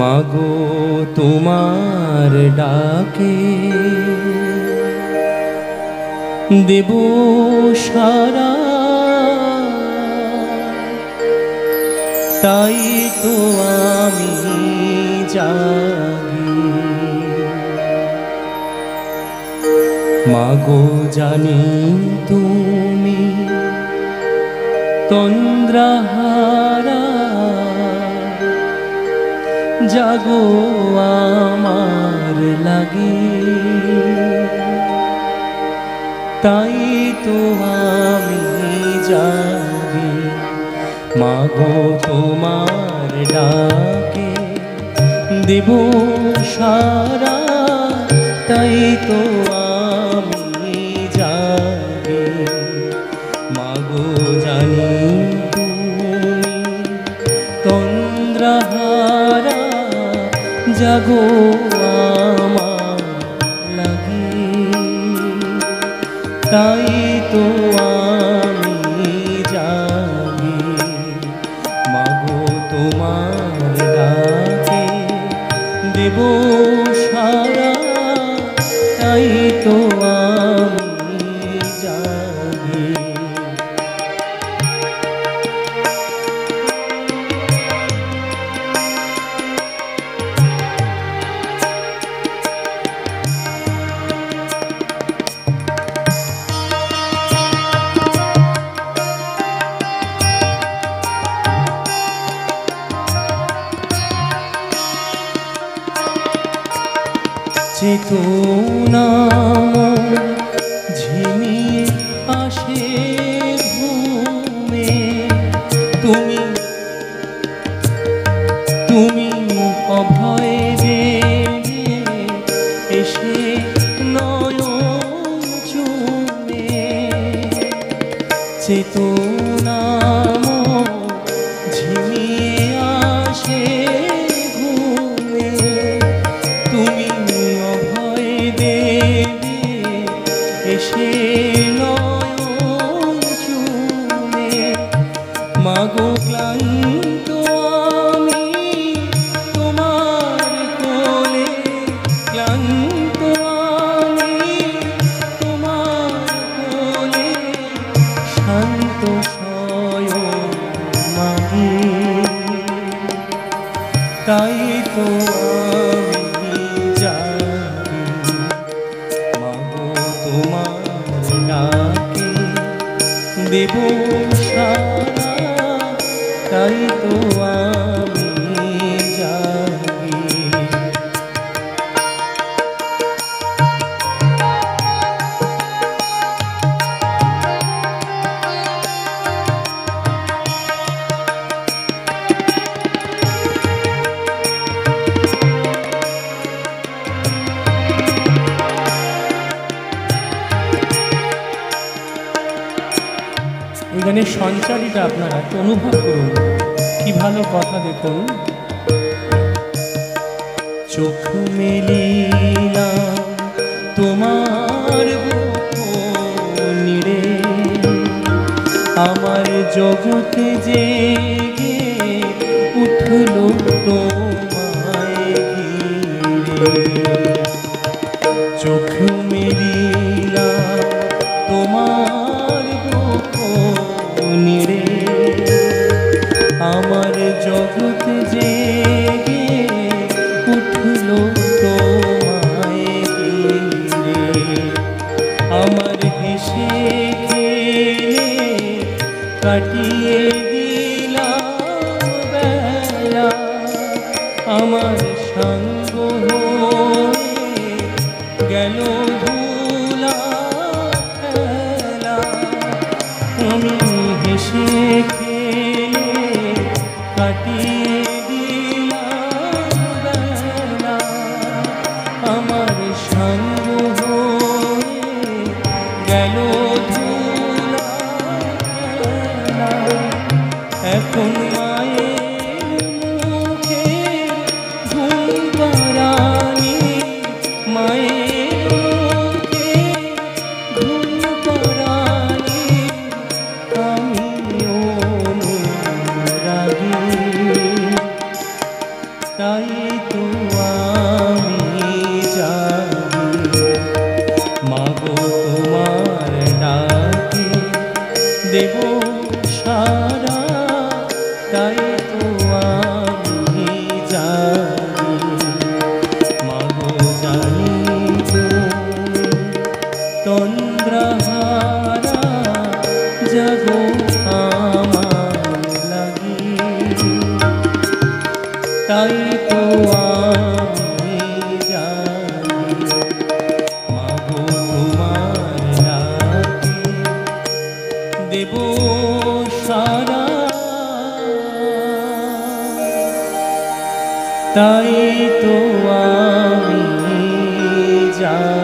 মাগো তোমার ডাকে দেব সারা। তাই তো আমি জাগি। মাগো জানি তুমি তন্দ্রাহারা জাগো আমার লাগে। তাই তো আমি জাগি, মাগো তোমার ডাকে। দেব সারা, তাই তো আমি জাগি। মাগো জানি জাগো আমার লাগে। তাই তো মাগো ক্লান্ত তাই গানের সঞ্চারীটা আপনারা অনুভব করুন। কি ভালো কথা দেখুন চোখ মেলিলাম তোমার নিড়ে। আমার জগতে জেগে উঠল তোমায় চোখ মেলিলাম তোমার নিড়ে আমার জগৎ জেগে উঠল তোমায় আমার হেসে খেলে কাটিয়ে দিলাম আমার সঙ্গ কাটিয়ে দিলা আমার সঙ্গ গেল এখন মায়ের মুখে ঘুম মায়ের তাই তো আমি জানি। মাগো তোমার ডাকে দেব সারা, তাই তো আমি জানি। মাগো জানি তন্দ্রহারা জাগো আমার লাগি। তাই তাই তো আমি যা